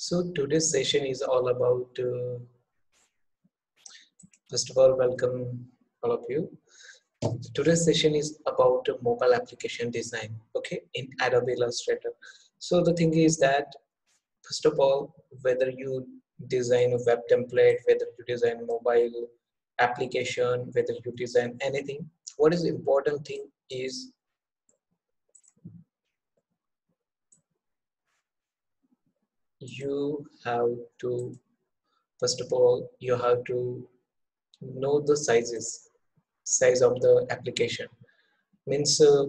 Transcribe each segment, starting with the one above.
So today's session is all about, uh, first of all, welcome all of you. Today's session is about mobile application design, okay, in Adobe Illustrator. So the thing is that, first of all, whether you design a web template, whether you design mobile application, whether you design anything, what is important thing is you have to first of all you have to know the sizes size of the application. Means uh,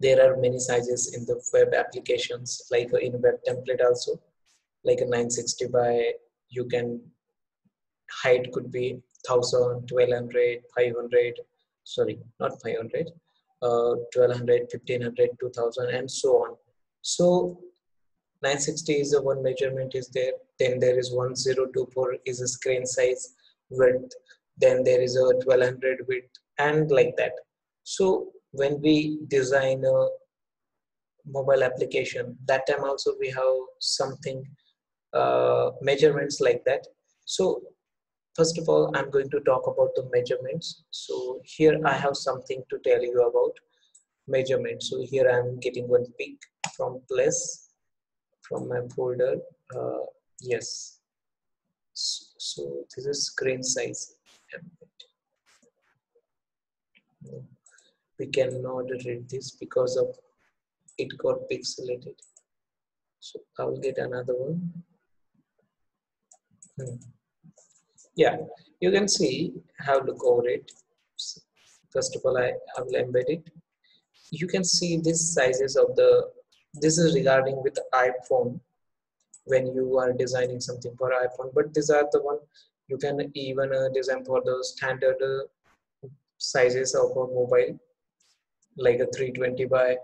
there are many sizes in the web applications like in web template also like a 960 by you can height could be 1000 1200 500 sorry not 500 uh, 1200 1500 2000 and so on. So 960 is the one measurement is there. Then there is 1024 is a screen size width. Then there is a 1200 width and like that. So when we design a mobile application that time also we have something uh, measurements like that. So first of all i'm going to talk about the measurements. So here i have something to tell you about measurements. So here i'm getting one pic from place from my folder uh, yes. So this is screen size. We cannot read this because of it got pixelated. So I will get another one. Hmm. yeah you can see how to cover it. First of all I, I will embed it. You can see these sizes of the this is regarding with iphone when you are designing something for iphone but these are the one you can even uh, design for the standard uh, sizes of a mobile like a 320 by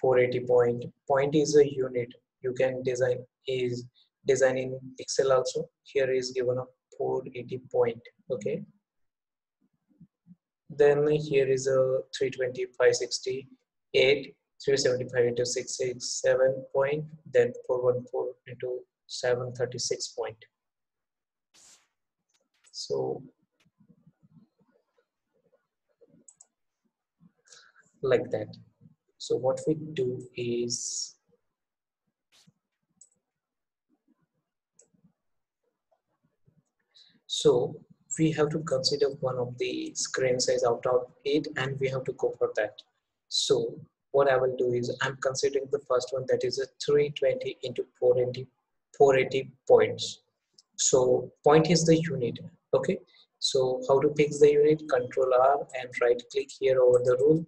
480 point. Point is a unit you can design is design in pixel also. Here is given a 480 point okay? Then here is a 320 560 8 375 into 667 point, then 414 into 736 point. So like that. So what we do is so we have to consider one of the screen size out of it and we have to go for that. So what I will do is I'm considering the first one that is a 320 into 480, 480 points. So point is the unit. Okay. So how to fix the unit? Control R and right click here over the rule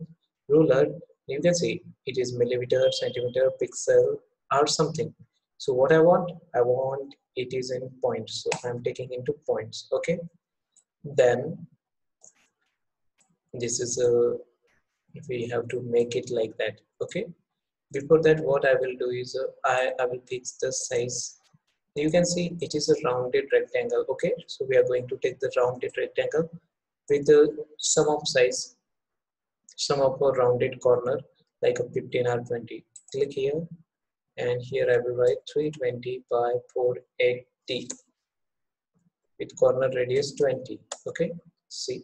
ruler. You can see it is millimeter, centimeter, pixel or something. So what I want, I want it is in points. So I'm taking into points. Okay. Then this is a we have to make it like that okay? Before that what I will do is uh, I, I will fix the size. You can see it is a rounded rectangle okay? So we are going to take the rounded rectangle with the sum of size sum of a rounded corner like a 15 or 20 click here and here I will write 320 by 480 with corner radius 20 okay? See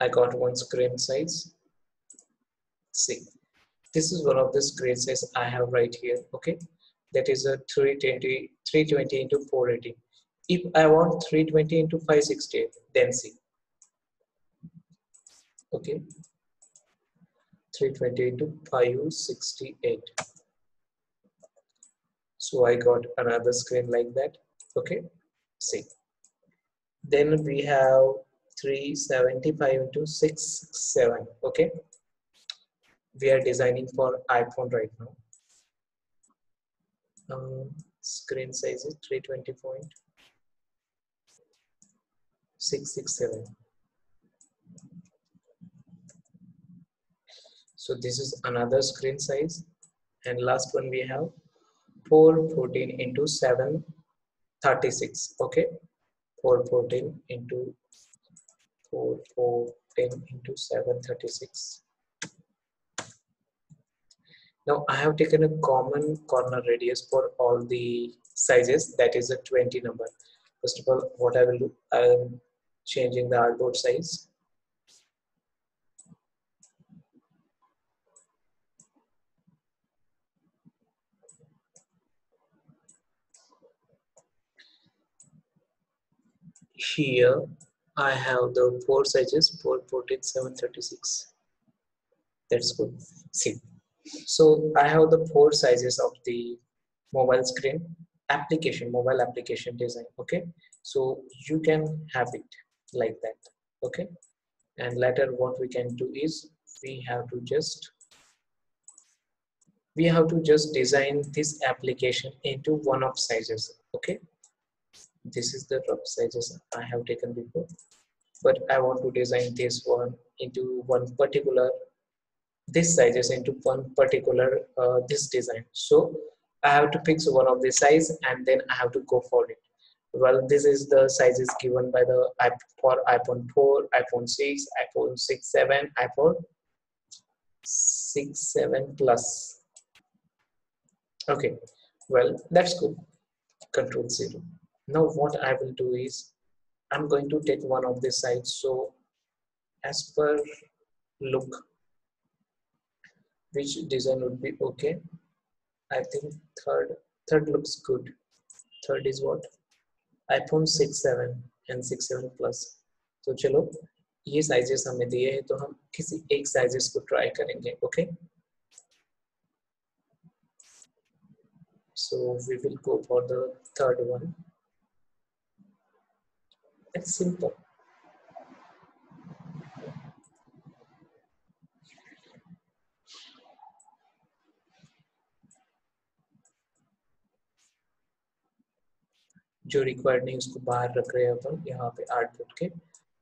I got one screen size. See, this is one of the screen size I have right here. Okay, that is a 320, 320 into 480. If I want 320 into 568, then see. Okay, 320 into 568. So I got another screen like that. Okay, see. Then we have 375 into 67 okay? We are designing for iphone right now. Um, screen size is 320 point 667 so this is another screen size. And last one we have 414 into 736 okay? 414 into 4, 4, 10 into 7, 36. now I have taken a common corner radius for all the sizes. That is a 20 number. First of all what I will do I am changing the artboard size. Here I have the four sizes 4 14 7 36 that's good. See so I have the four sizes of the mobile screen application mobile application design okay? So you can have it like that okay? And later what we can do is we have to just we have to just design this application into one of sizes okay this is the rough sizes I have taken before but I want to design this one into one particular this sizes into one particular uh, this design. So I have to fix one of the size and then I have to go for it. Well this is the sizes given by the for iPhone 4 iPhone 6 iPhone 6 7 iPhone 6 7 plus. Okay. Well that's good. Control 0 now what I will do is I'm going to take one of the sides so as per look which design would be okay I think third third looks good third is what iPhone 6 7 and 6 7 plus तो चलो ये sizes हमें दिए हैं तो हम किसी एक साइजेस को ट्राई करेंगे okay so we will go for the third one It's simple. जो रिक्वायर्ड नहीं उसको बाहर रख रहे हैं अपन यहाँ पे आर्ट पुट के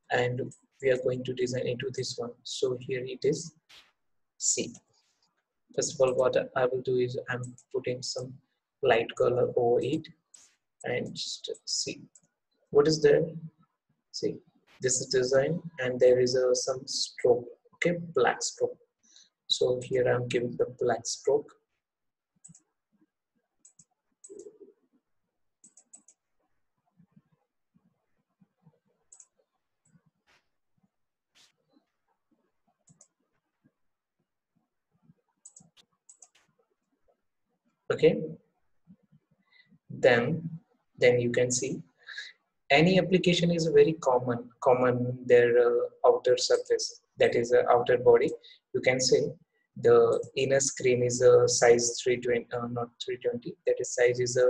and we are going to design into this one so here it is C first of all what I will do is I'm putting some light color over it and just see what is there See this is design and there is a some stroke okay black stroke. So here i'm giving the black stroke. Okay. Then then you can see any application is very common common their uh, outer surface that is uh, outer body. You can say the inner screen is a size 320 uh, not 320 that is size is a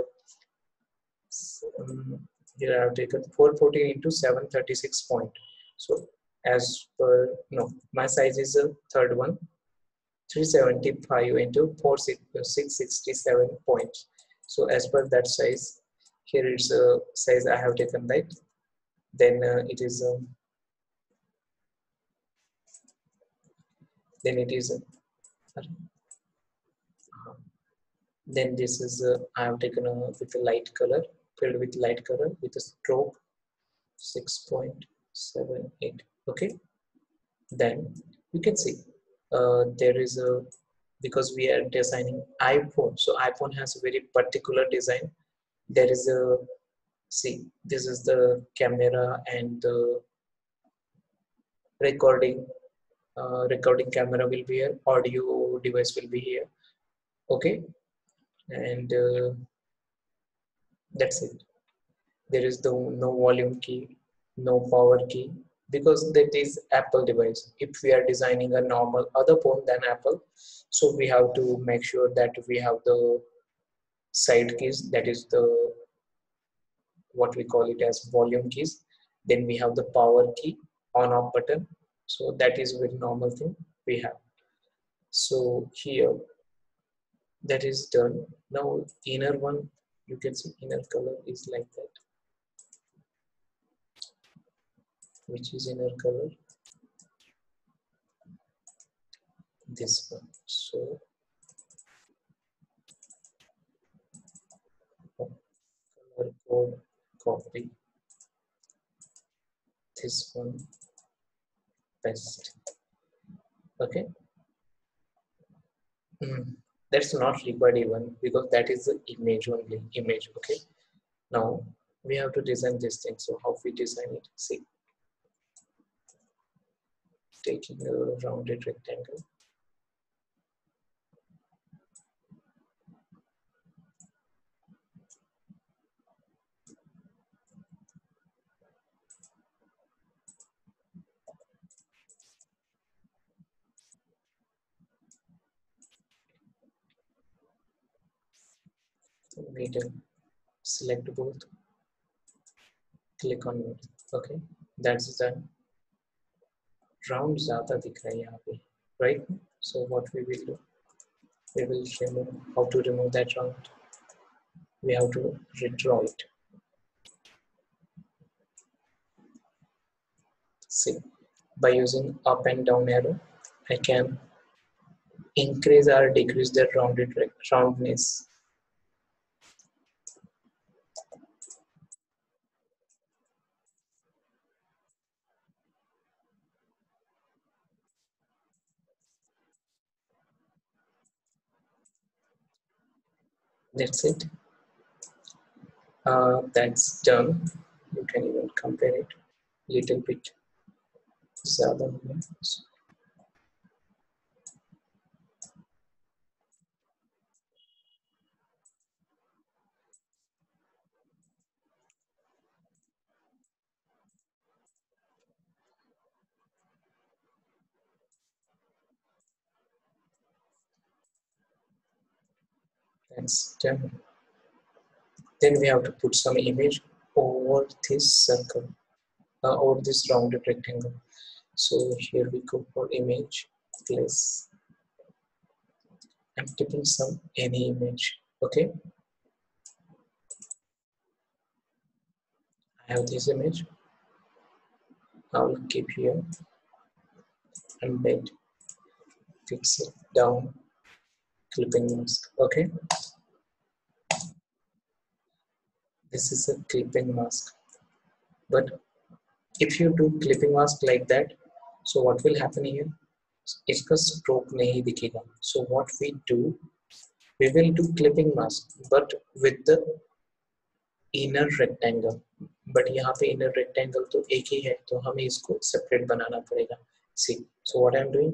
um, here I have taken 414 into 736 point. So as per no my size is a third one 375 into 4667 points. So as per that size here it's a size I have taken right then uh, it is um, then it is uh, then this is uh, I have taken with a light color filled with light color with a stroke 6.78 okay? Then you can see uh, there is a because we are designing iPhone so iPhone has a very particular design there is a see this is the camera and the recording uh, recording camera will be here audio device will be here okay? And uh, that's it. There is the no volume key no power key because that is apple device. If we are designing a normal other phone than apple so we have to make sure that we have the side keys that is the what we call it as volume keys. Then we have the power key on off button. So that is very normal thing we have. So here that is done. Now inner one you can see inner color is like that. Which is inner color? This one. So code copy this one. Paste okay. Mm. that's not required even because that is the image only image okay? Now we have to design this thing. So how we design it? See. Taking a rounded rectangle select both. Click on it okay. That's done round zyada dikh raha right? So what we will do we will remove how to remove that round. We have to redraw it. See by using up and down arrow I can increase or decrease the rounded roundness that's it. Uh, that's done. You can even compare it. A little bit. With the that's done then we have to put some image over this circle uh, over this rounded rectangle. So here we go for image place i'm keeping some any image okay? I have this image. I will keep here embed fix it down clipping mask okay this is a clipping mask but if you do clipping mask like that so what will happen here इसका stroke नहीं दिखेगा so what we do we will do clipping mask but with the inner rectangle but यहाँ पे inner rectangle तो एक ही है तो हमें इसको separate बनाना पड़ेगा see so what I'm doing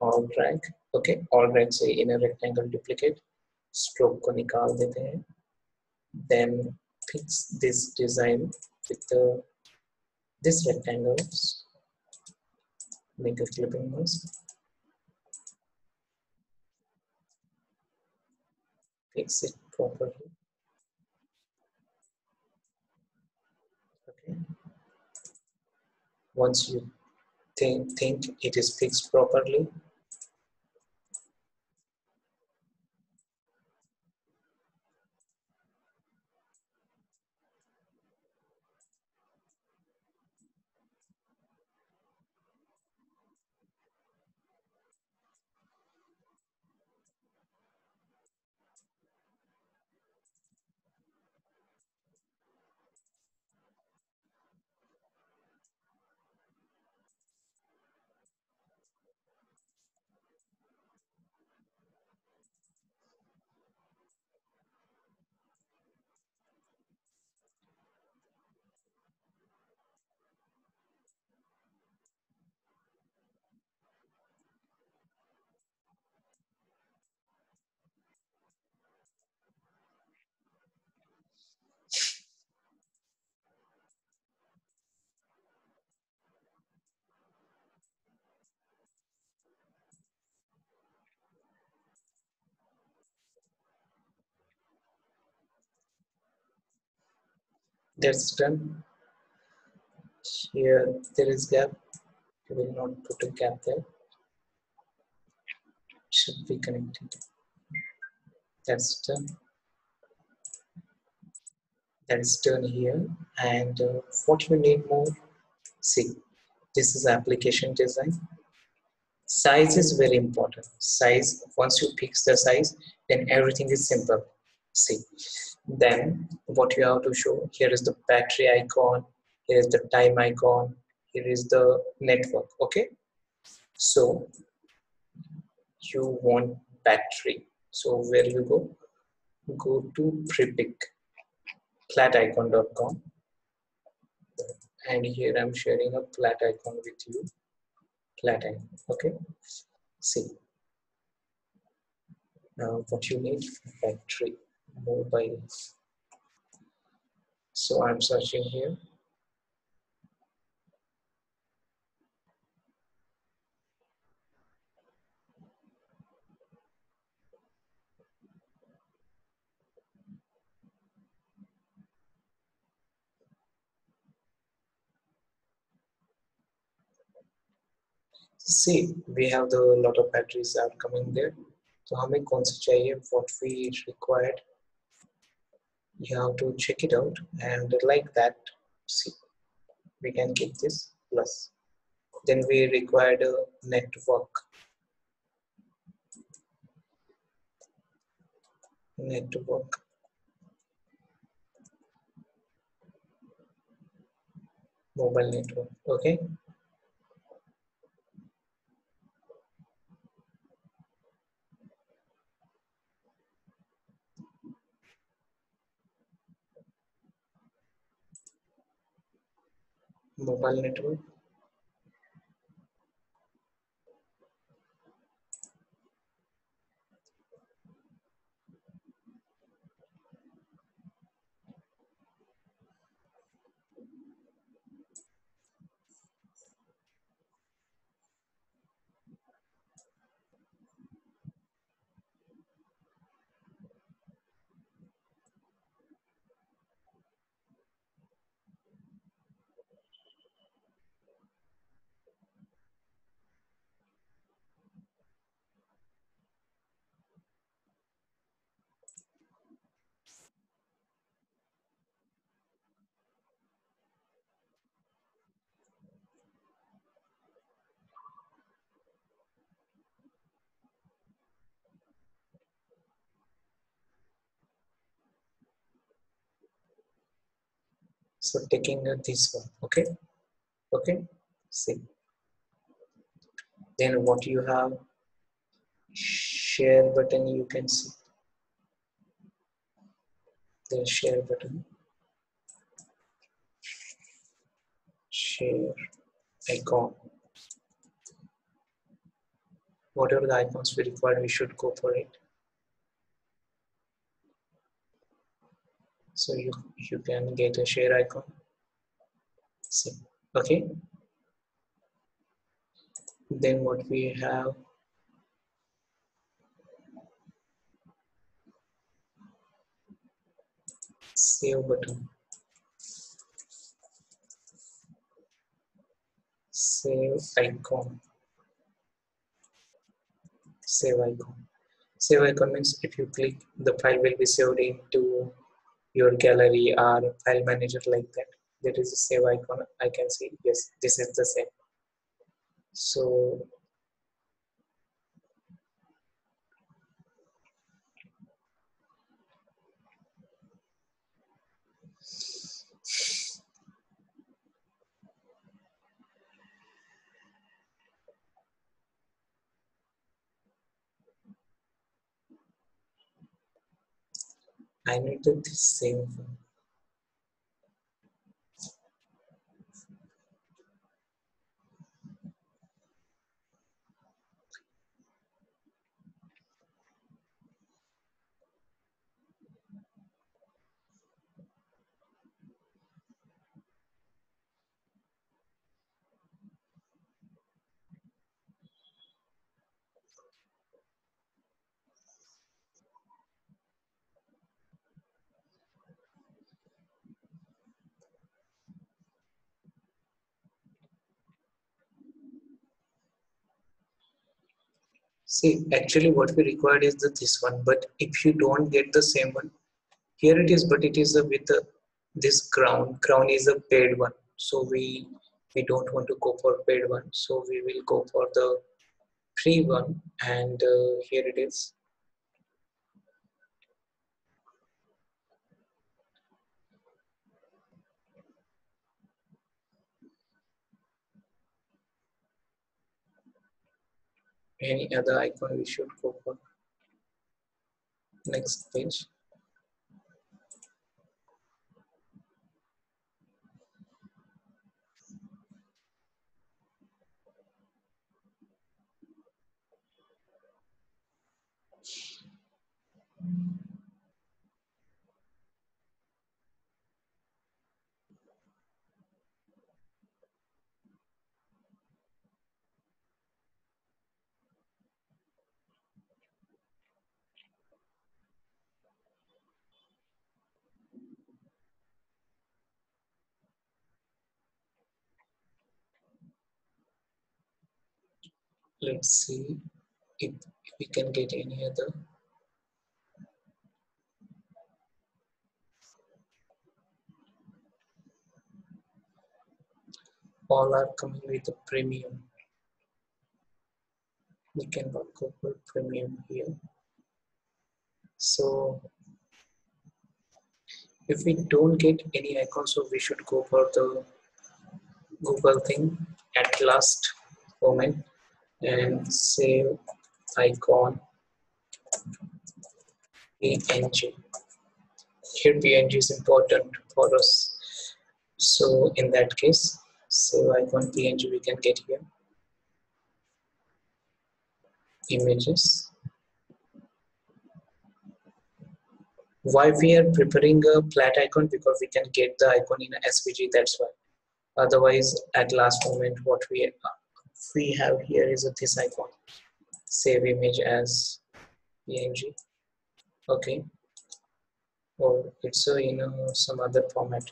all drag okay all drag से inner rectangle duplicate stroke को निकाल देते हैं then fix this design with the this rectangle make a clipping mask fix it properly okay once you think think it is fixed properly that's done here there is gap. We will not put a gap there. Should be connected. That's done. That's done here. And uh, what you need more? See this is application design. Size is very important. Size once you fix the size then everything is simple see then what you have to show here is the battery icon here is the time icon here is the network okay? So you want battery. So where you go? Go to Freepik flaticon.com and here i'm sharing a flat icon with you flat icon okay? See now what you need battery mobile so i'm searching here see we have the lot of batteries are coming there so हमें कौन सा चाहिए what we required you have to check it out and like that see. We can keep this plus. Then we required a network. Network. Mobile network. Okay mobile network so taking this one okay? Okay? See then what you have? Share button you can see. The share button. Share icon. Whatever the icons we require we should go for it so you you can get a share icon. See okay. Then what we have? Save button. Save icon. Save icon. Save icon means if you click the file will be saved into your gallery or file manager like that. That is a save icon i can see. Yes this is the same. So I needed the same See, actually what we required is the, this one, but if you don't get the same one, here it is, but it is a, with the, this crown. Crown is a paid one. So we, we don't want to go for paid one. So we will go for the free one. And uh, here it is. Any other icon we should go for? next page let's see if, if we can get any other. All are coming with a premium. We can work over premium here. So if we don't get any icon so we should go for the google thing at last moment and save icon png here png is important for us. So in that case save icon png we can get here. Images. Why we are preparing a flat icon? Because we can get the icon in a svg that's why. Otherwise at last moment what we we have here is a this icon save image as png okay. Or it's a you know some other format.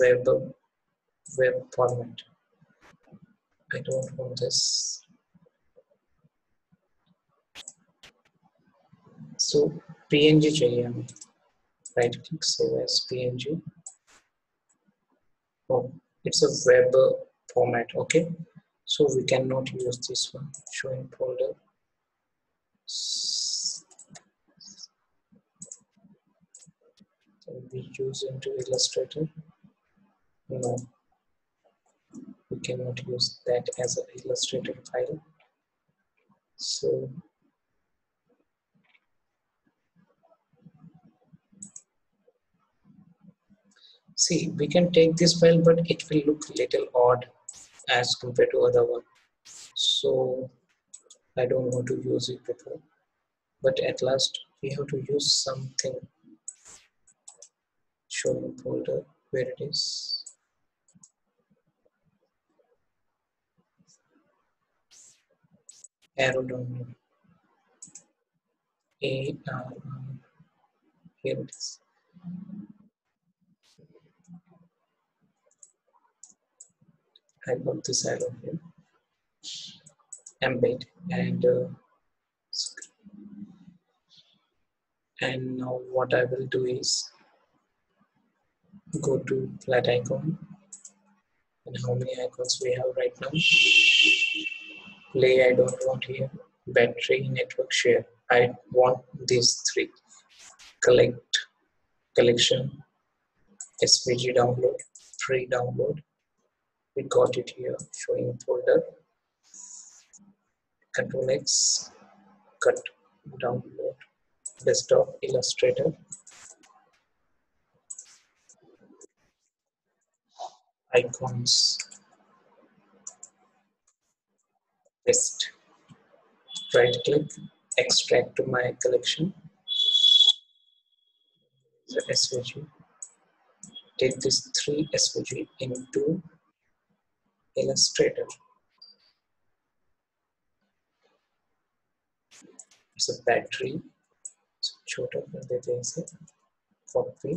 Web web format. I don't want this. So png chahiye right click save as png oh it's a web format. Okay so we cannot use this one showing folder. So we use into illustrator? No. We cannot use that as an illustrator file. So see we can take this file but it will look little odd as compared to other one. So I don't want to use it before. But at last we have to use something. Showing folder where it is. Arrow down a um, here it is I got this arrow here embed and uh, and now what I will do is go to flat icon. And how many icons we have right now? Play I don't want here. Battery network share. I want these three. Collect collection SVG download free download we got it here showing folder. Control X cut download desktop illustrator. Icons paste right click extract to my collection. So svg take this three svg into illustrator it's a battery so छोटा कर देते हैं इसे copy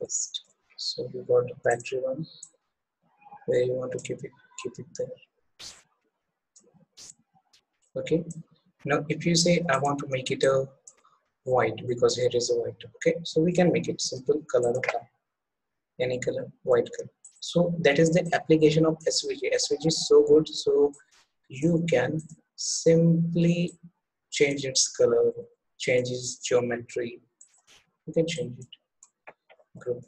paste so you got a battery one where you want to keep it keep it there okay now if you say I want to make it a white because here is a white okay so we can make it simple color of any color white color so that is the application of svg svg is so good so you can simply change its color change its geometry. You can change it. Group.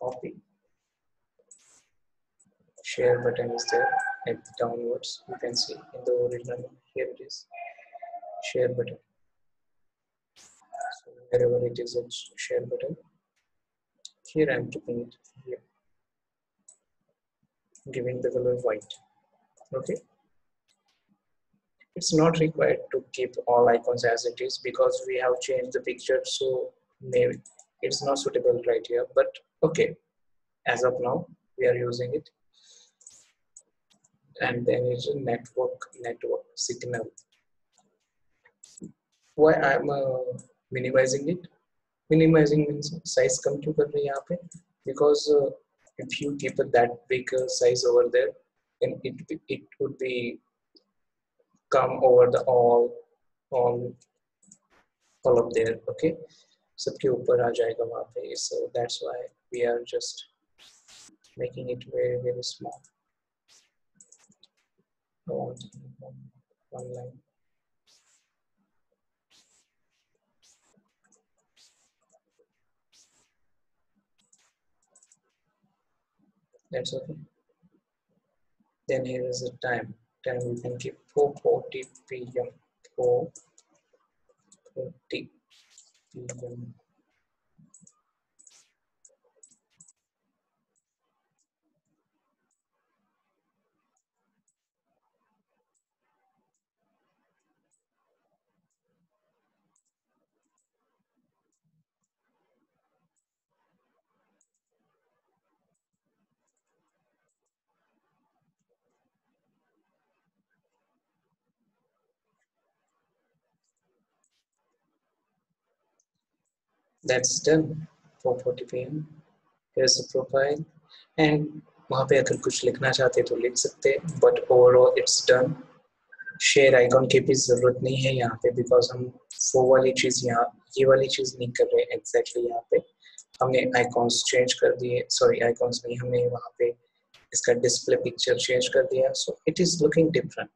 Copy. Share button is there. And downwards. You can see in the original here it is. Share button. So wherever it is a share button here I'm keeping it here. Giving the color white. Okay? It's not required to keep all icons as it is because we have changed the picture so maybe it's not suitable right here but okay. As of now we are using it. And then it's a network network signal. Why i'm uh, minimizing it minimizing means size come to kar rahi pe because uh, if you keep it that big uh, size over there then it it would be come over the all all all of there okay सबके ऊपर आ जाएगा वहाँ पे so that's why we are just making it very very small one, one line That's okay. Then here is the time. Time we can keep 440 pm 440 pm that's done 4:40 pm here's the profile. And वहाँ पे अगर कुछ लिखना चाहते तो लिख सकते हैं but overall it's done share icon की भी ज़रूरत नहीं है यहाँ पे बिकॉज़ हम वो वाली चीज़ यहाँ, ये वाली चीज़ नहीं कर रहे एग्जैक्टली यहाँ पे। हमने आइकॉन्स चेंज कर दिए सॉरी आइकॉन्स नहीं, हमने वहाँ पे इसका डिस्प्ले पिक्चर चेंज कर दिया। So it is looking different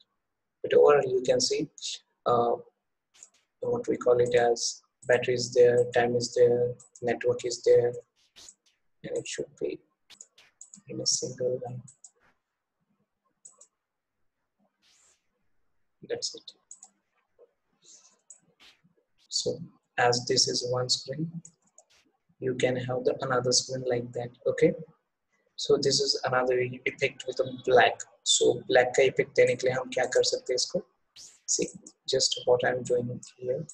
but overall you can see what we call it as battery is there, time is there, network is there, and it should be in a single line. That's it. So as this is one screen, you can have the another screen like that. Okay. So this is another effect with a black. So black का effect देने के लिए हम क्या कर सकते हैं इसको? See, just what I'm doing here.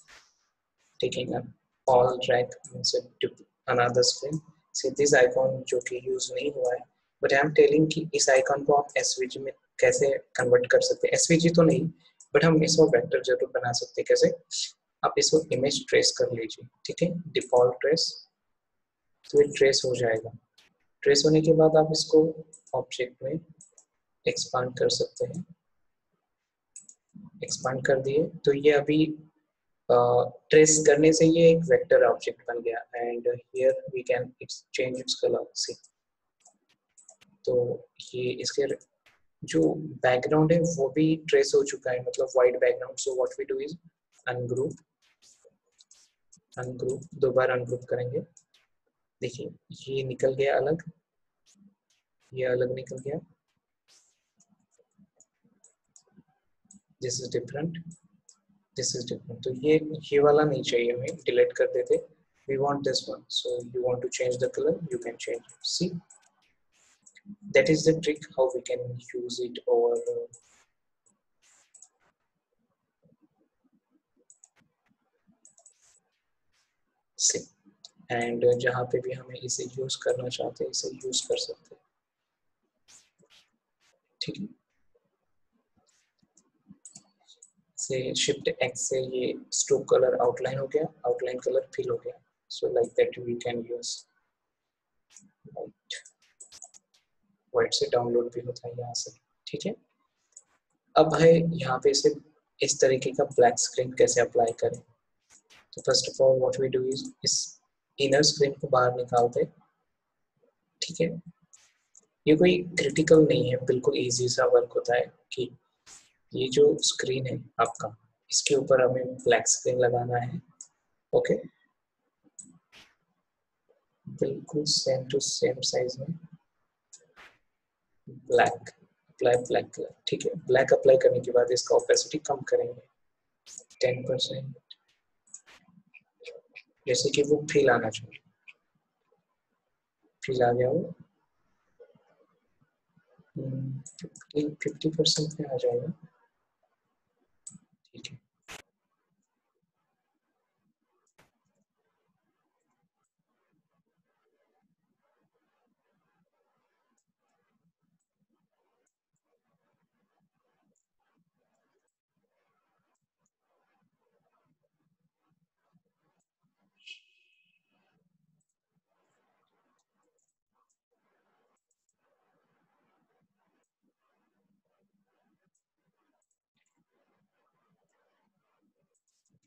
taking an all to another screen see this icon जो कि use नहीं हुआ है but I am telling कि इस icon को आप SVG में कैसे convert कर सकते हैं SVG तो नहीं but हम इसको vector ज़रूर बना सकते हैं कैसे आप इसको image trace कर लीजिए ठीक है default trace तो ये trace हो जाएगा trace होने के बाद आप इसको object में expand कर सकते हैं expand कर दिए तो ये अभी ट्रेस करने से ये एक वेक्टर ऑब्जेक्ट बन गया and here we can it's change its colour see तो ये इसके जो बैकग्राउंड है वो भी ट्रेस हो चुका है मतलब white background so what we do is ungroup ungroup दो बार अनग्रुप करेंगे। देखिए, ये निकल गया अलग, ये अलग निकल गया। This is different this is different तो ये ये वाला नहीं चाहिए हमें डिलीट कर देते। We want this one so you want to change the colour you can change see that is the trick how we can use it over and जहाँ पे भी हमें इसे यूज़ करना चाहते हैं, इसे यूज़ कर सकते हैं। ठीक है? से शिफ्ट एक्स से ये स्ट्रोक कलर आउटलाइन हो गया आउटलाइन कलर फिल हो गया। So like that we can use white से डाउनलोड भी होता है यहाँ से, ठीक है? अब है यहाँ पे इसे इस तरीके का ब्लैक स्क्रीन कैसे अप्लाई करें। तो first of all what we do is इस इनर स्क्रीन को बाहर निकालते ठीक है? ये कोई क्रिटिकल नहीं है, बिल्कुल इजी सा वर्क होता है कि ये जो स्क्रीन है आपका, इसके ऊपर हमें ब्लैक स्क्रीन लगाना है ओके बिल्कुल सेम टू सेम साइज़ में। ब्लैक अप्लाई ब्लैक कलर ठीक है? ब्लैक अप्लाई करने के बाद इसका ओपेसिटी कम करेंगे टेन परसेंट जैसे कि वो फील आना चाहिए। फील आ गया वो। फिफ्टी परसेंट में आ जाएगा ठीक है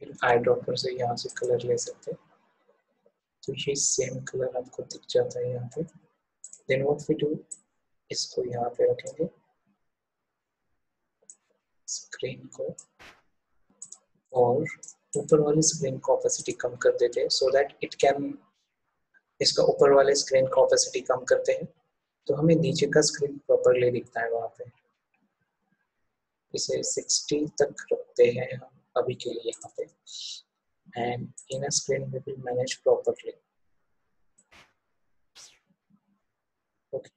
फिर आई ड्रॉपर से यहाँ से कलर ले सकते तो ये सेम कलर आपको दिख जाता है यहाँ पे। देन व्हाट वी डू इसको यहाँ पे रखेंगे। स्क्रीन को। और ऊपर वाली स्क्रीन का ऑपेसिटी कम कर देते हैं सो दैट इट कैन इसका ऊपर वाले स्क्रीन का ऑपेसिटी कम करते हैं। तो हमें नीचे का स्क्रीन प्रॉपरली दिखता है वहाँ पे। इसे 60 तक रखते हैं हम। अभी के लिए यहाँ पे inner screen we will manage properly okay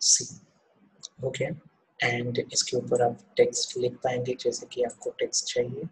see. Okay and इसके ऊपर आप टेक्स्ट लिख पाएँगे जैसे कि आपको टेक्स्ट चाहिए।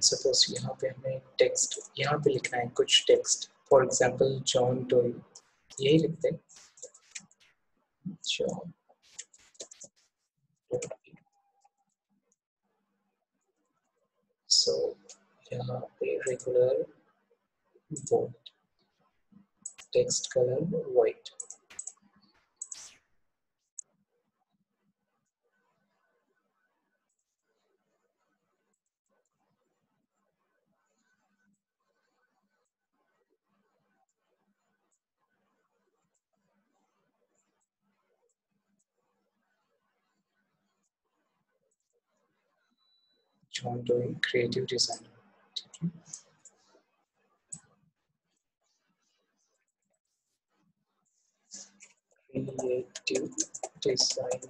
एंड सपोज यहाँ पे हमें टेक्स्ट यहाँ पे लिखना है कुछ text for example John Doe यही लिखते हैं जॉन सो यहाँ पे regular bold text colour white which I'm doing creative design. Creative design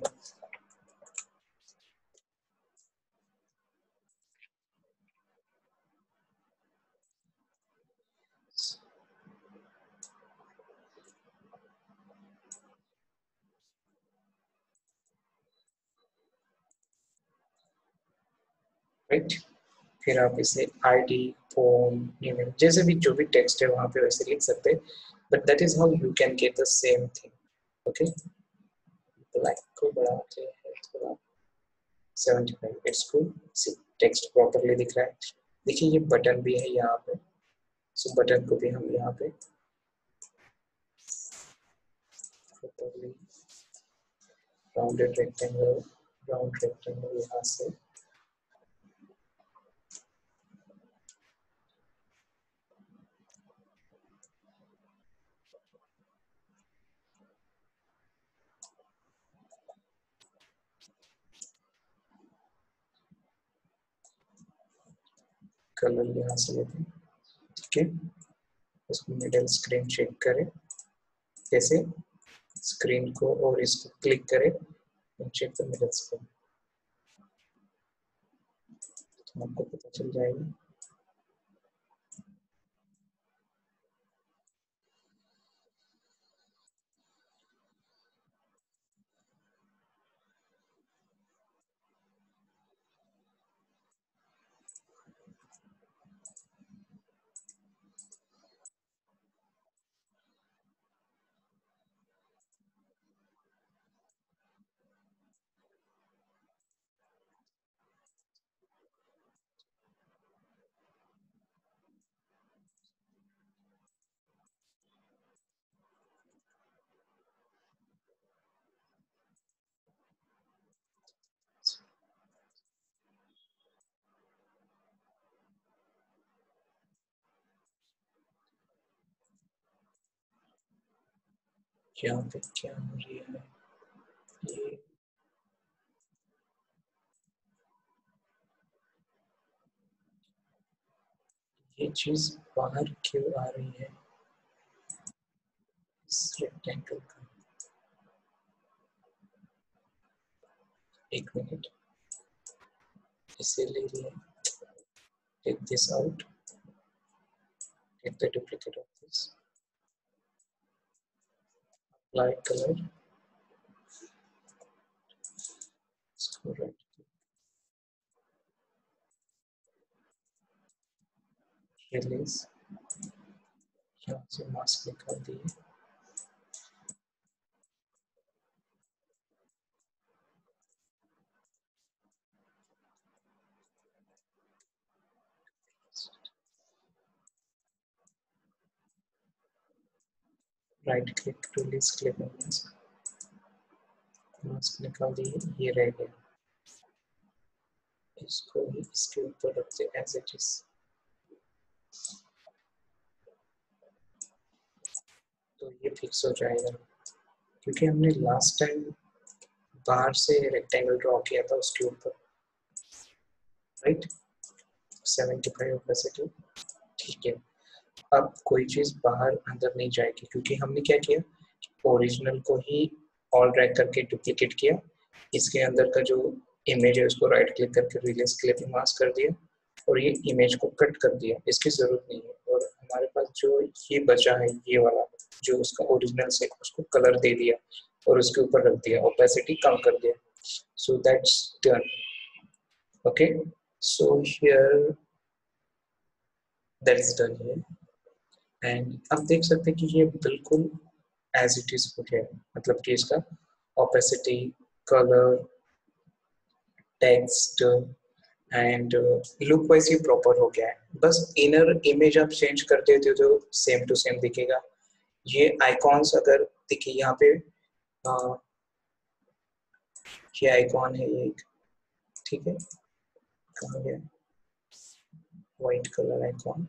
right फिर आप इसे आईडी फ़ोन ईमेल जैसे भी जो भी टेक्स्ट है वहाँ पे वैसे लिख सकते हैं। But that is how you can get the same thing okay black को बढ़ाते हैं थोड़ा। 75 it's good see text properly दिख रहा है। देखिए ये बटन भी है यहाँ पे। सो so, बटन को भी हम यहाँ पे properly rounded rectangle round rectangle यहाँ से कलर यहाँ से लेते हैं। ठीक है? उसको मिडल स्क्रीन चेक करें। जैसे स्क्रीन को और इसको क्लिक करें चेक द मिडल स्क्रीन आपको पता चल जाएगा। क्या इक्यावन ये है ये ये चीज़ बाहर क्यों आ रही है? इस रेक्टेंगल का एक मिनट इसे ले लिया take this out take the duplicate of this light colored it's correct here is here also mask click कर दिए right click to release click mask निकाल दिए ये रह गया इसको ही इसके ऊपर रखते एज इट इज़ तो ये फिक्स हो जाएगा क्योंकि हमने लास्ट टाइम बाहर से रेक्टेंगल ड्रॉ किया था उसके ऊपर। राइट सेवेंटी फाइव ओपेसिटी ठीक है। अब कोई चीज़ बाहर अंदर नहीं जाएगी, क्योंकि हमने क्या किया ओरिजिनल को ही ऑल ड्रैग करके डुप्लीकेट किया। इसके अंदर का जो इमेज है, उसको राइट क्लिक करके रिलीज़ क्लिप मास्क कर दिया और ये इमेज को कट कर दिया। इसकी ज़रूरत नहीं है। और हमारे पास जो ये बचा है, ये वाला, जो उसका ओरिजिनल से उसको कलर दे दिया और उसके ऊपर रख दिया ओपेसिटी कम कर दिया। So that's done okay so here that's done and अब देख सकते हैं कि ये बिल्कुल एज इट इज़ हो गया मतलब कि इसका opacity colour text and look wise ये प्रॉपर हो गया है। बस इनर इमेज आप चेंज कर देते हो तो सेम टू सेम दिखेगा। ये आइकॉन्स अगर देखिए यहाँ पे आ, ये आइकॉन है एक। ठीक है? कहाँ गया? व्हाइट कलर आइकॉन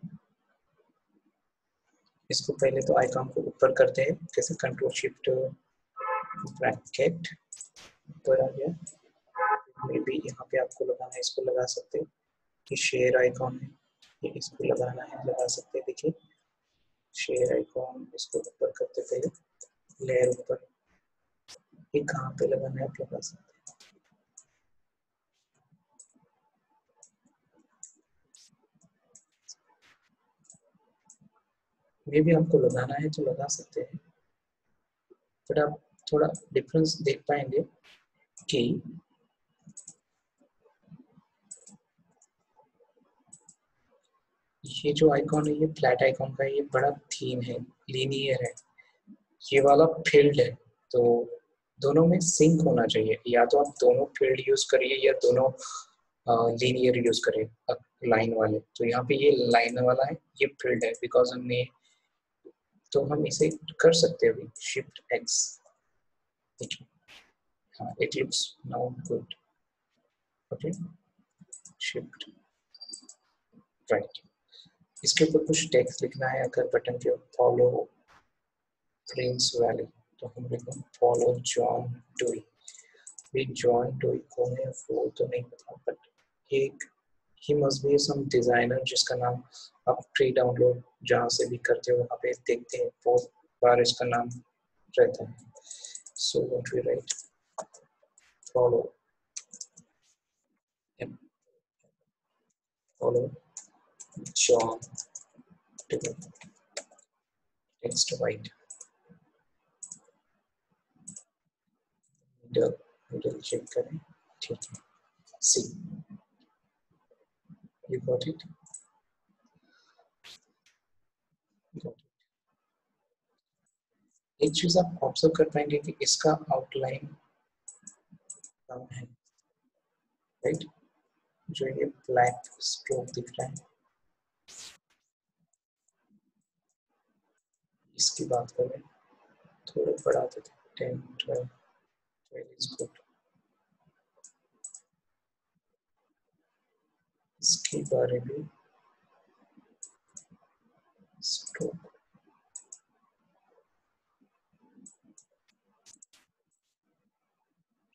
इसको पहले तो आइकॉन को ऊपर करते हैं, जैसे कंट्रोल शिफ्ट ब्रैकेट ऊपर आ गया। मे बी यहाँ पे आपको लगाना है, इसको लगा सकते हैं कि शेयर आइकॉन है। ये इसको लगाना है, लगा सकते हैं, देखिए। शेयर आइकॉन इसको ऊपर करते पहले लेयर ऊपर। ये कहाँ पे लगाना है, आप लगा सकते मे भी आपको लगाना है तो लगा सकते हैं। बट आप थोड़ा डिफरेंस देख पाएँगे। कि ये जो आइकॉन है ये फ्लैट आइकॉन का ये बड़ा थीम है लीनियर है। ये वाला फ़ील्ड है तो दोनों में सिंक होना चाहिए। या तो आप दोनों फ़ील्ड यूज़ करिए या दोनों लीनियर यूज़ करिए लाइन वाले। तो यहाँ पे ये लाइन वाला है ये फ़ील्ड है बिकॉज़ हमने तो हम इसे कर सकते हैं shift X it looks now good okay shift right इसके ऊपर कुछ टेक्स्ट लिखना है, अगर बटन के फॉलो प्रिंस वैली तो हम लिखें फॉलो जॉन डोई भी जॉन डोई कौन है वो तो नहीं पता बट एक ही मस्ट बी सम डिज़ाइनर जिसका नाम आप फ्री डाउनलोड जहाँ से भी करते हो वहाँ पे देखते हैं, बहुत बार इसका नाम रहता है। So what we right follow follow John to text white middle करें। ठीक है। See you got it. एक चीज़ आप ऑब्ज़र्व कर पाएँगे कि इसका आउटलाइन कम है राइट जो ये ब्लैक स्ट्रोक दिख रहा है। इसकी बात करें, थोड़ा बढ़ा देते ten twelve twelve is good इसके बारे में।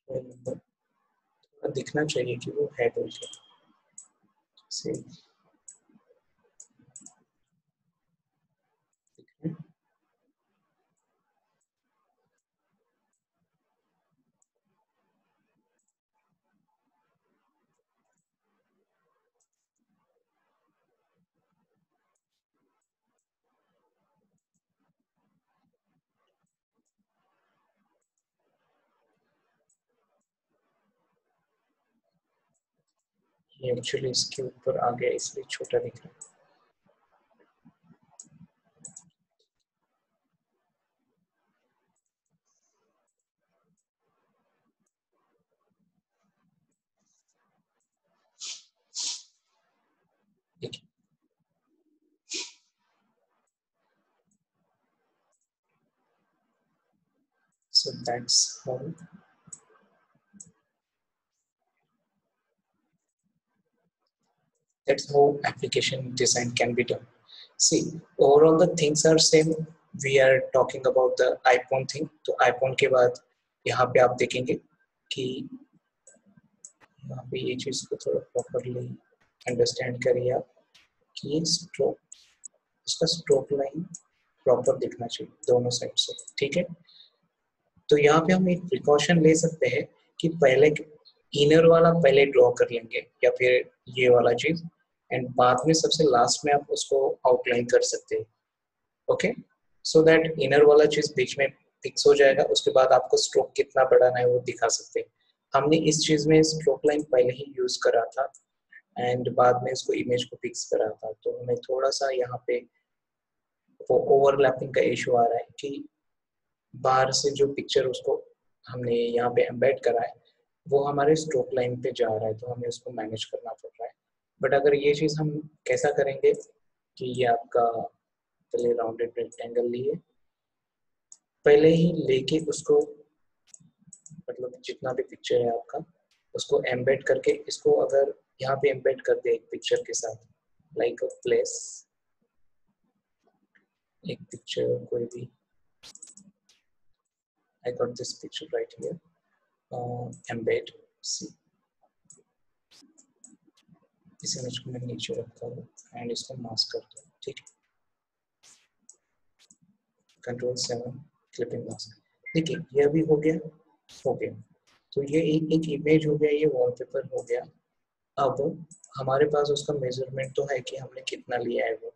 थोड़ा दिखना चाहिए कि वो है बोल के से एक्चुअली इसके ऊपर आ गया इसलिए छोटा दिख रहा है। So that's how that's how application design can be done. See, overall the things are same. We are talking about the iphone thing. तो iphone के बाद यहाँ पे आप देखेंगे कि यहाँ पे ये चीज़ को थोड़ा प्रॉपरली अंडरस्टैंड करिए आप कि ये स्ट्रोक इसका स्ट्रोक लाइन प्रॉपर दिखना चाहिए दोनों साइड से, ठीक है? तो यहाँ पे हम एक प्रिकॉशन ले सकते हैं कि पहले इनर वाला पहले ड्रॉ कर लेंगे या फिर ये वाला चीज़। एंड बाद में सबसे लास्ट में आप उसको आउटलाइन कर सकते हैं। ओके सो दैट इनर वाला चीज़ बीच में फिक्स हो जाएगा, उसके बाद आपको स्ट्रोक कितना बढ़ाना है वो दिखा सकते हैं। हमने इस चीज़ में स्ट्रोक लाइन पहले ही यूज़ करा था एंड बाद में इसको इमेज को फिक्स करा था। तो हमें थोड़ा सा यहाँ पे वो ओवरलैपिंग का इशू आ रहा है कि बाहर से जो पिक्चर उसको हमने यहाँ पे एम्बेड करा है, वो हमारे स्ट्रोक लाइन पे जा रहा है तो हमें उसको मैनेज करना पड़ रहा है। बट अगर ये चीज़ हम कैसा करेंगे कि ये आपका पहले राउंडेड रेक्टेंगल लिए पहले ही लेके उसको मतलब जितना भी पिक्चर है आपका उसको एम्बेड करके इसको अगर यहाँ पे एम्बेड कर दे एक पिक्चर के साथ लाइक अ प्लेस एक पिक्चर कोई भी got this picture right here. Uh, embed C. इस इमेज को मैं नीचे रखता हूँ एंड इसको मास्क करता हूँ ठीक है? कंट्रोल सेवन क्लिपिंग मास्क देखिए ये अभी हो गया हो गया। तो ये एक एक इमेज हो गया, ये वॉलपेपर हो गया। अब हमारे पास उसका मेज़रमेंट तो है कि हमने कितना लिया है वो।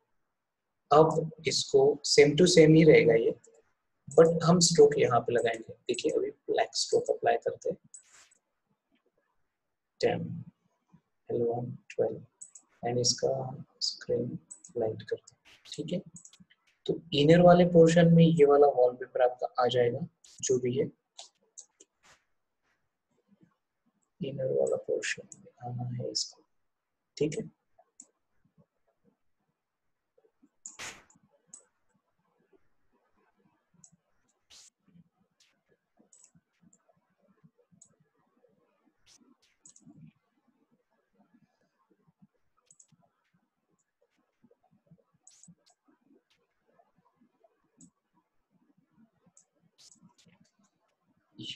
अब इसको सेम टू सेम ही रहेगा ये बट हम स्ट्रोक यहाँ पे लगाएँगे। देखिए, अभी ब्लैक स्ट्रोक अप्लाई करते हैं। Ten L one twelve and इसका स्क्रीन लाइट करते हैं, ठीक है? तो इनर वाले पोर्शन में ये वाला वॉलपेपर आपका आ जाएगा, जो भी है। इनर वाला पोर्शन आना है इसको, ठीक है?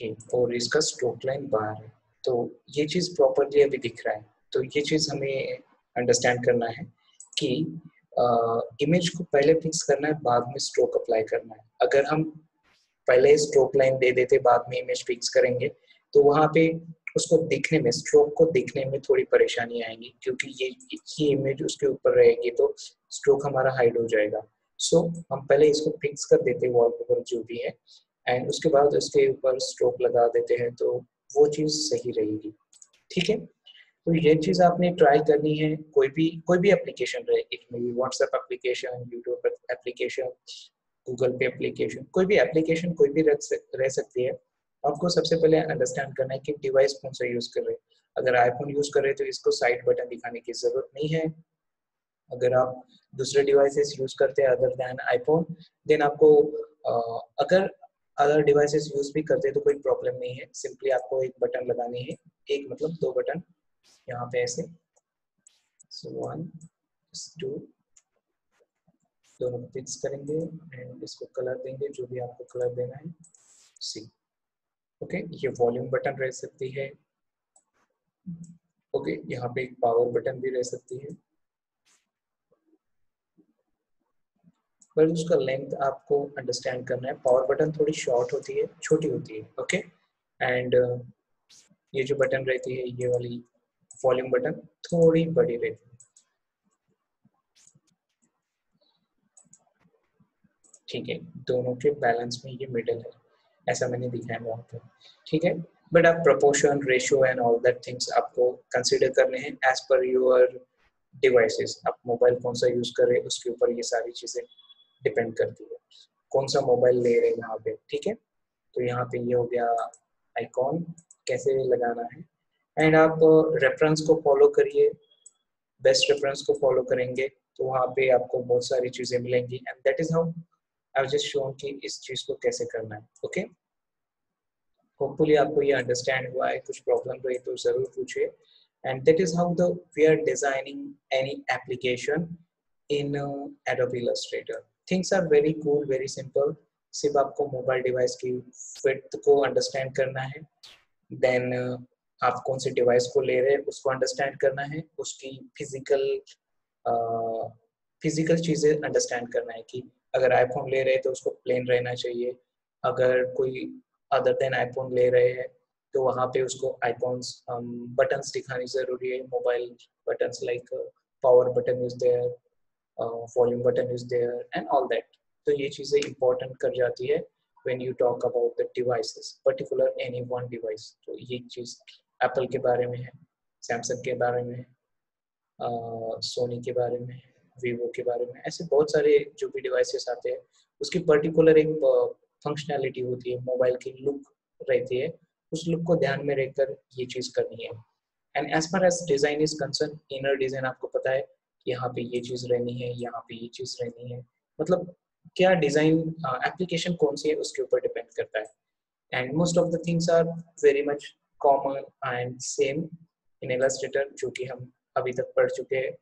ये और इसका स्ट्रोक लाइन बाहर है। तो ये चीज़ प्रॉपरली अभी दिख रहा है। तो ये चीज़ हमें अंडरस्टैंड करना है कि इमेज को पहले फिक्स करना है बाद में स्ट्रोक अप्लाई करना है। अगर हम पहले स्ट्रोक लाइन दे देते बाद में इमेज फिक्स करेंगे तो वहाँ पे उसको दिखने में स्ट्रोक को दिखने में थोड़ी परेशानी आएगी क्योंकि ये ये इमेज उसके ऊपर रहेगी तो स्ट्रोक हमारा हाइड हो जाएगा। सो so, हम पहले इसको फिक्स कर देते वॉलपेपर जो भी है एंड उसके बाद उसके ऊपर स्ट्रोक लगा देते हैं तो वो चीज़ सही रहेगी। ठीक है? तो ये चीज़ आपने ट्राई करनी है, कोई भी कोई भी एप्लीकेशन रहे it may be WhatsApp application YouTube application Google Pay application कोई भी एप्लीकेशन कोई भी रह सकती है। आपको सबसे पहले अंडरस्टैंड करना है कि डिवाइस कौन सा यूज़ कर रहे हैं। अगर आईफोन यूज़ कर रहे हैं तो इसको साइड बटन दिखाने की ज़रूरत नहीं है। अगर आप दूसरे डिवाइसेस यूज़ करते हैं अदर दैन आईफोन देन आपको अगर अदर डिवाइसेस यूज़ भी करते हैं तो कोई प्रॉब्लम नहीं है। सिंपली आपको एक बटन लगानी है। एक मतलब दो बटन यहाँ पे ऐसे। सो वन टू दोनों फिक्स करेंगे एंड इसको कलर देंगे जो भी आपको कलर देना है सी ओके okay, ये वॉल्यूम बटन रह सकती है। ओके okay, यहाँ पे एक पावर बटन भी रह सकती है। पर उसका लेंथ आपको अंडरस्टैंड करना है। पावर बटन थोड़ी शॉर्ट होती है, छोटी होती है ओके एंड ये जो बटन रहती है, ये वाली वॉल्यूम बटन थोड़ी बड़ी रहती है। ठीक है, दोनों के बैलेंस में ये मिडल है। ऐसा मैंने दिखाया वहाँ पर ठीक है? बट आप proportion ratio and all that things आपको कंसिडर करने हैं एज पर योर डिवाइसेस आप मोबाइल कौन सा यूज़ कर रहे हैं, उसके ऊपर ये सारी चीज़ें डिपेंड करती है। कौन सा मोबाइल ले रहे हैं यहाँ पे, ठीक है? तो यहाँ पे ये हो गया आइकॉन कैसे लगाना है? एंड आप रेफरेंस को फॉलो करिए बेस्ट रेफरेंस को फॉलो करेंगे तो वहाँ पे आपको बहुत सारी चीज़ें मिलेंगी। And that is how I just shown कि इस चीज़ को कैसे करना है ओके होपफुली आपको ये अंडरस्टैंड हुआ है, कुछ प्रॉब्लम रही तो ज़रूर पूछिए। And that is how the we are designing any application in Adobe Illustrator things are very cool very simple सिर्फ़ आपको मोबाइल डिवाइस की फिट को अंडरस्टैंड करना है। देन uh, आप कौन से डिवाइस को ले रहे हैं उसको अंडरस्टैंड करना है। उसकी फ़िज़िकल फ़िज़िकल चीज़ें अंडरस्टैंड करना है कि अगर आईफोन ले रहे हैं तो उसको प्लेन रहना चाहिए। अगर कोई अदर देन आईफोन ले रहे हैं तो वहाँ पे उसको आइकॉन्स बटन्स दिखानी ज़रूरी है। Mobile buttons like power button is there volume button is there and all that तो ये चीज़ें इंपॉर्टेंट कर जाती है when you talk about the devices, particular any one device. तो ये चीज़ एप्पल के बारे में है सैमसंग के बारे में सोनी के बारे में वीवो के बारे में ऐसे बहुत सारे जो भी डिवाइसेस आते हैं, उसकी पर्टिकुलर एक फंक्शनैलिटी होती है मोबाइल की लुक रहती है, उस लुक को ध्यान में रखकर ये चीज़ करनी है। And as far as design is concern inner design आपको पता है यहाँ पे ये चीज़ रहनी है, यहाँ पे ये चीज़ रहनी है। मतलब क्या डिज़ाइन एप्लीकेशन कौन सी है, उसके ऊपर डिपेंड करता है। And most of the things are very much common and same in Illustrator जो कि हम अभी तक पढ़ चुके हैं।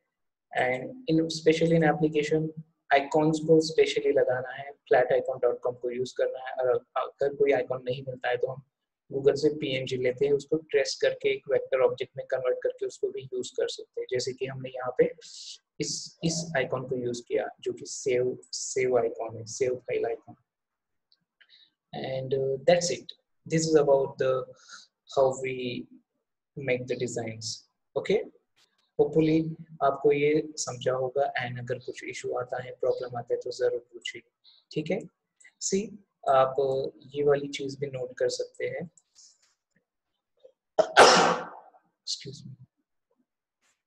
And in specially in application icons को स्पेशली लगाना है। फ्लैट आइकॉन डॉट कॉम को यूज़ करना है। और अगर कोई आइकॉन नहीं मिलता है तो हम गूगल से पी लेते हैं, उसको ट्रेस करके एक वेक्टर ऑब्जेक्ट में कन्वर्ट करके उसको भी यूज़ कर सकते हैं। जैसे कि हमने यहाँ पे इस इस आइकॉन को यूज़ किया, जो कि सेव सेव आइकॉन है save file icon and that's it this is about the how we make the designs okay hopefully आपको ये समझा होगा एंड अगर कुछ इशू आता है प्रॉब्लम आता है तो ज़रूर पूछिए, ठीक है? सी आप ये वाली चीज़ भी नोट कर सकते हैं।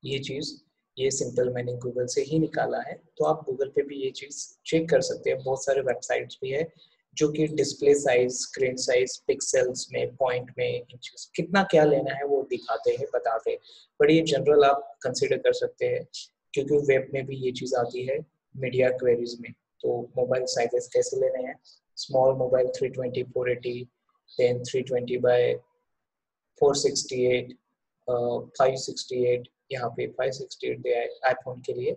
ये चीज़, ये सिंपल मैंने गूगल से ही निकाला है तो आप गूगल पे भी ये चीज़ चेक कर सकते हैं। बहुत सारे वेबसाइट्स भी है, जो कि display size screen size pixels में पॉइंट में इंचेस कितना क्या लेना है वो दिखाते हैं, बताते हैं। बट ये जनरल आप कंसिडर कर सकते हैं, क्योंकि वेब में भी ये चीज़ आती है मीडिया क्वेरीज में। तो मोबाइल साइजेस कैसे लेने हैं? स्मॉल मोबाइल 320 480 देन 320 बाय 468 568 यहाँ पे 568 दिया है आईफोन के लिए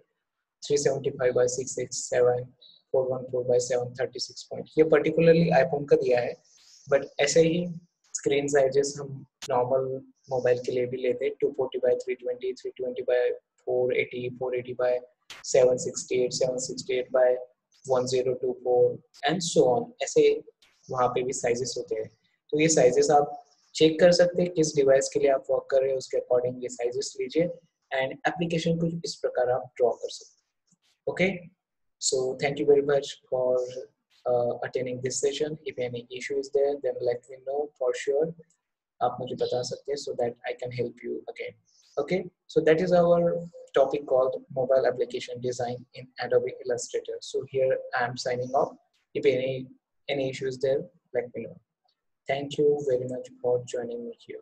375 by 667 four one four by seven thirty six point ये पर्टिकुलरली आईफोन का दिया है बट ऐसे ही स्क्रीन साइजेस हम नॉर्मल मोबाइल के लिए भी लेते हैं two forty by three twenty three twenty by 480 480 by 768 768 by 1024 and so on ऐसे वहाँ पे भी साइजेस होते हैं। तो ये साइजेस आप चेक कर सकते हैं, किस डिवाइस के लिए आप वर्क कर रहे हैं, उसके अकॉर्डिंग ये साइजेस लीजिए एंड एप्लीकेशन को इस प्रकार आप ड्रॉ कर सकते okay so thank you very much for this session. If any issue is there, then let me know for sure. आप मुझे बता सकते हैं so that I can help you again. Okay? So, that is our topic called mobile application design in Adobe Illustrator. So here I am signing off. If any any issues there let me know. Thank you very much for joining me here